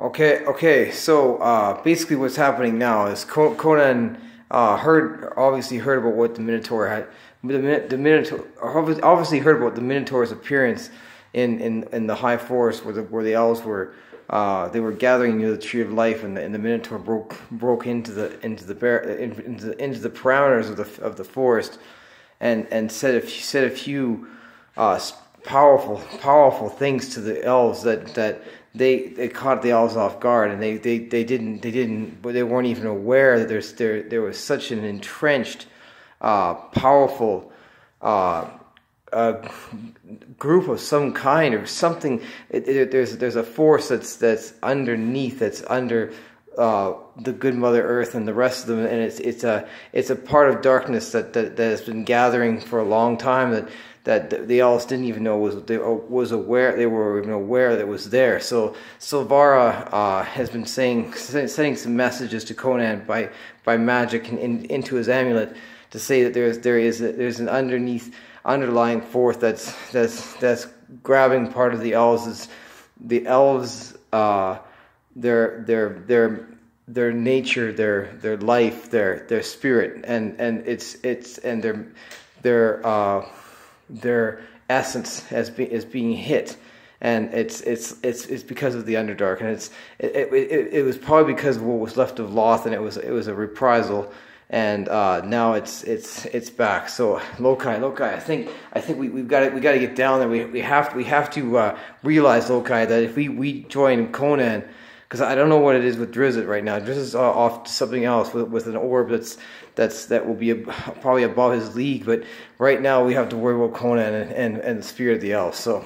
Okay, okay. So uh, basically, what's happening now is Conan uh, heard, obviously heard about what the Minotaur had. The, the Minotaur obviously heard about the Minotaur's appearance in, in, in the high forest where the where the elves were. Uh, they were gathering near the tree of life, and the, and the Minotaur broke broke into the into the into the, into the parameters of the of the forest, and and said a few, said a few powerful powerful things to the elves that that they they caught the elves off guard and they, they, they didn't they didn't they weren't even aware that there's there there was such an entrenched uh, powerful uh, uh, group of some kind or something. It, it, there's there's a force that's that's underneath that's under uh, the good Mother Earth and the rest of them, and it's it's a it's a part of darkness that, that, that has been gathering for a long time that that the elves didn't even know was they was aware they were even aware that it was there. So Silvara uh, has been saying sending some messages to Conan by by magic and in, into his amulet to say that there's there is there's an underneath underlying force that's that's that's grabbing part of the elves. The elves, uh, their their their their nature, their their life, their their spirit, and and it's it's and their their uh, their essence as be, is being hit and it's it's it's it's because of the Underdark, and it's it, it, it, was probably because of what was left of Lolth, and it was it was a reprisal, and uh, now it's it's it's back. So Lokai, Lokai, I think I think we we've got to we got to get down there. We we have we have to uh, realize Lokai that if we we join Conan because I don't know what it is with Drizzt right now. Drizzt is off to something else with, with an orb that's that's that will be a, probably above his league. But right now we have to worry about Conan and, and, and the spirit of the elves. So.